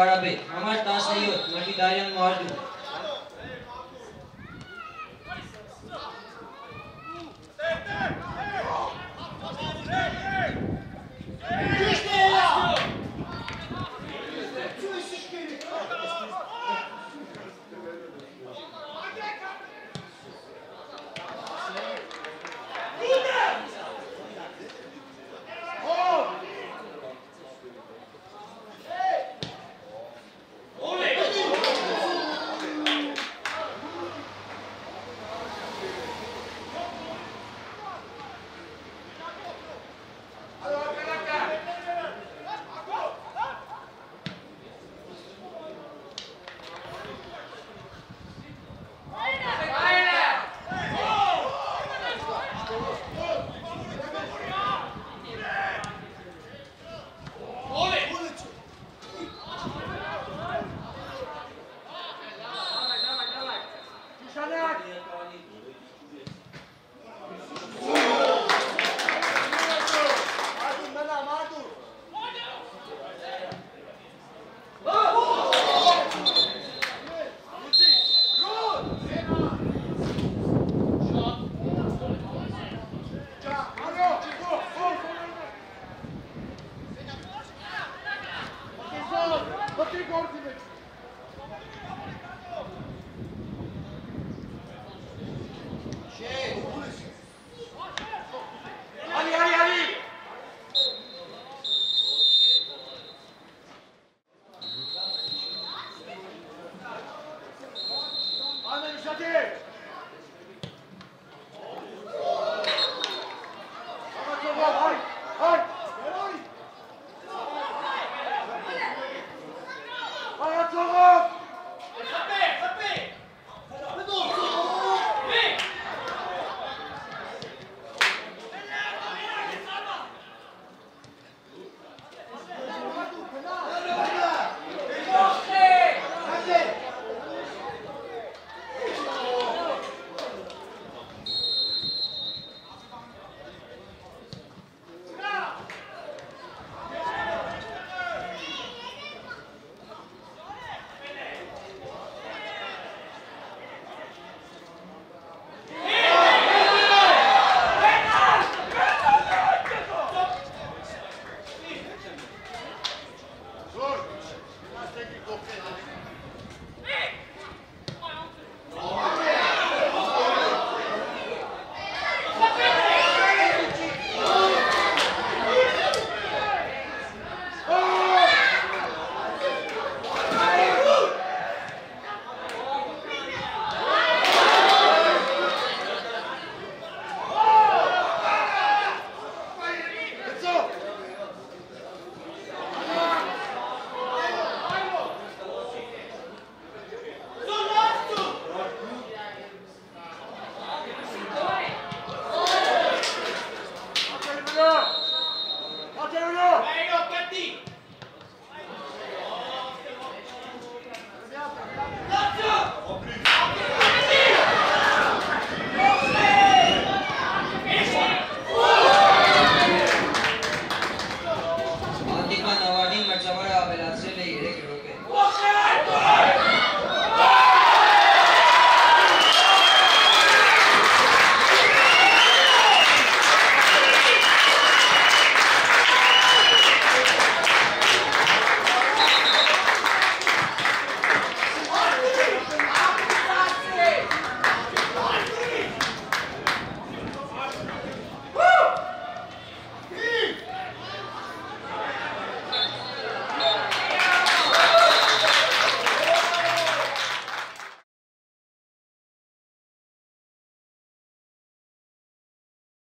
વાળા બે અમાર તા સહયોગ મટીદાયન મોરજુ Torah